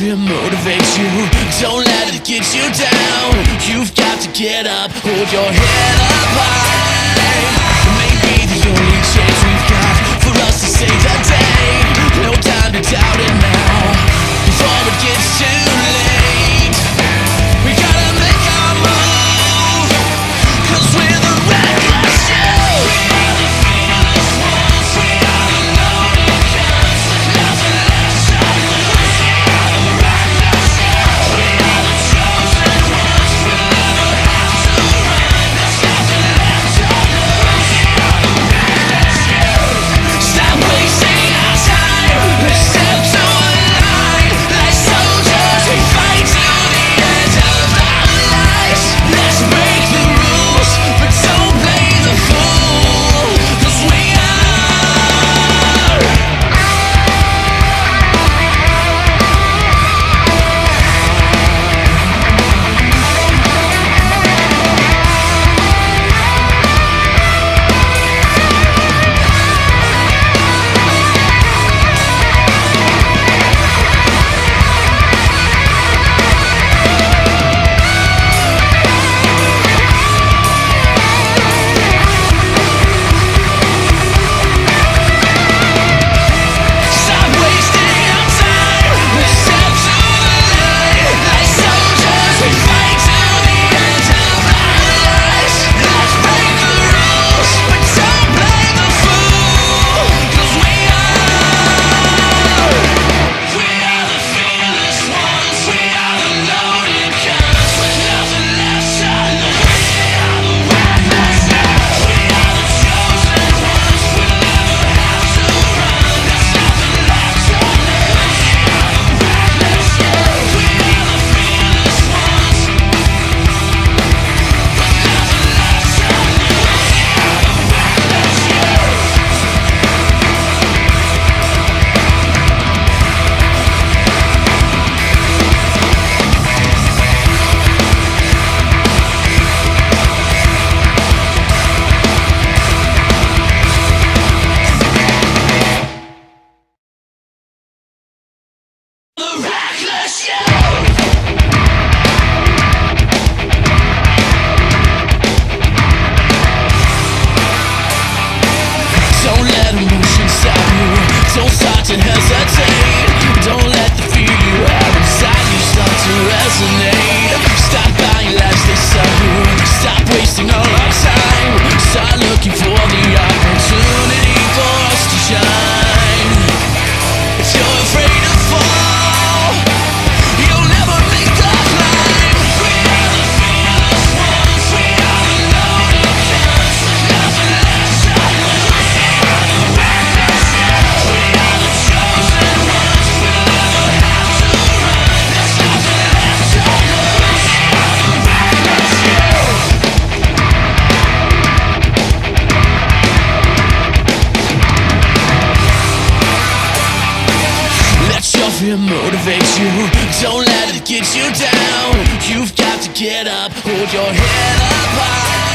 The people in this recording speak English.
It motivates you, don't let it get you down. You've got to get up, hold your head up high. Maybe the only chance we've got for us to save the day. No time to doubt it now. Don't let the fear you have inside you start to resonate. Stop buying lies, they Stop wasting all fear motivates you Don't let it get you down. You've got to get up, hold your head up high.